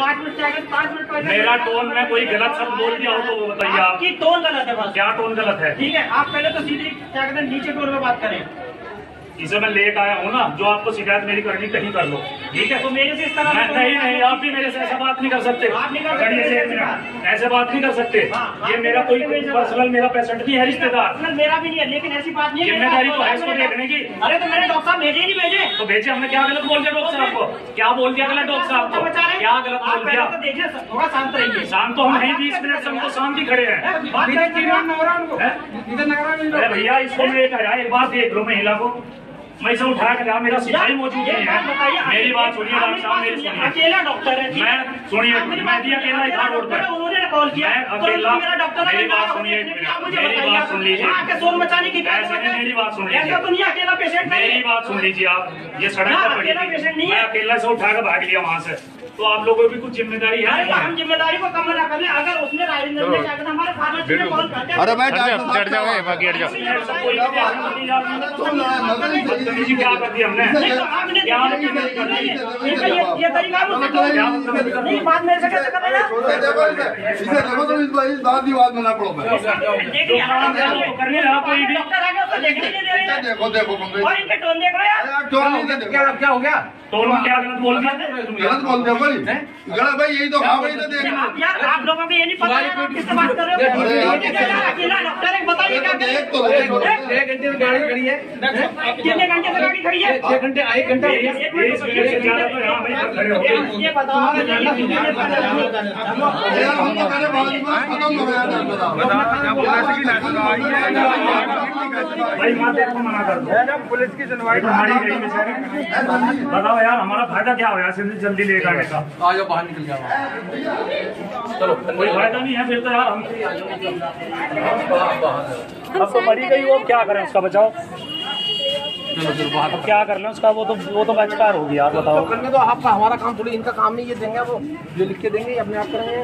पाँच मिनट पाँच मिनट पहले मेरा टोन में कोई गलत शब्द बोल दिया हो तो वो बताइए आप। आपकी टोन गलत है बस। क्या टोन गलत है? ठीक है आप पहले तो सीधे क्या कहते हैं नीचे टोन में बात करें। इसे मैं लेट आया हूँ ना जो आपको शिकायत मेरी करनी कहीं कर लो। ठीक है। तो मेरे से इस तरह मैं नहीं नहीं आप भी मेरे से ऐसा बात नहीं कर सकते। आप नहीं कर सकते। ऐसे बात। नहीं कर सकते। हाँ, हाँ, ये मेरा कोई पर्सनल मेरा पेशेंट नहीं है रिश्तेदार। मेरा भी नहीं है लेकिन ऐसी बात नहीं है ज़िम्मेदारी तो है मेरे इसको देखने की। अरे तो मेरे डॉक्टर साहब भेजे ही नहीं भेजे। तो भेजे हमने क्या गलत बोल दिया डॉक्टर साहब को? क्या बोल दिया गलत डॉक्टर साहब को? बचा रहे क्या गलत बोल दिया? तो देखिए थोड़ा शांत रहिए। शाम तो हम नहीं बीस मिनट से हम तो शांति खड़े हैं। बात करें हैं? अरे भैया इसको मैं एक हज़ार एक बात देख लो महिला को। मैं इसे उठा के मेरा सिपाही मौजूद है। मेरी बात सुनिए डॉक्टर साहब मेरी सुनिए। अकेला डॉक्टर है मैं सुनिए मैं भी अकेला ही था रोड पर। उन्होंने कॉल किया। मैं अकेला मेरा डॉक्टर मेरी बात सुनिए मेरी। बात सुन लीजिए। शोर मचाने की ऐसे है? मेरी बात सुन लीजिए। ऐसा तो नहीं अकेला पेशेंट नहीं मेरी बात सुन लीजिए आप। ये सड़क पर पड़ी अकेला पेशेंट नहीं थी मैं है। अकेला से उठा कर भाग लिया वहाँ से। तो आप लोगों की कुछ ज़िम्मेदारी है? तो हम ज़िम्मेदारी को कम ना कर। अगर उसने राजेंद्र ने क्या हमारे फार्मेसी में कॉल करते अरे जाओ, डॉक्टर हट जाओ, बाकी हट जाओ। क्या कर दी हमने? तो आपने क्या ये तरीका नहीं बात मेरे से कैसे कर रहे हैं इसे तो बात की बात में ना पड़ो। मैं देखिए आप करने लगा कोई भी देखो। देखो देखो कमरे और इनके टोन देखो देखो क्या हो गया तो क्या गलत बोल दिया गलत बोलते हो भाई। गलत भाई यही तो हाँ भाई तो देख। आप यार आप लोगों को ये नहीं पता है आप किससे बात कर रहे हो? अकेला डॉक्टर है बताइए क्या देख तो देखो। छह घंटे से गाड़ी खड़ी है। कितने घंटे से गाड़ी खड़ी है? छह घंटे एक घंटा। हो? तो हो ये बताओ। हम तो कहने बाद खत्म हो गया भाई माँ को मना कर दो। पुलिस की सुनवाई हमारी गई बेचारी बताओ यार हमारा फ़ायदा क्या होगा सिंधी जल्दी लेकर आने का आ जाओ बाहर निकल जाओ चलो कोई फ़ायदा नहीं है फिर तो यार हम अब तो मरी गई वो क्या करें उसका बचाओ चलो चलो बाहर अब क्या कर लें उसका वो तो वो तो एक्सपायर होगी यार बताओ करने तो आपका हमारा काम थोड़ी इनका काम नहीं ये देंगे वो जो लिख के देंगे अपने आप करेंगे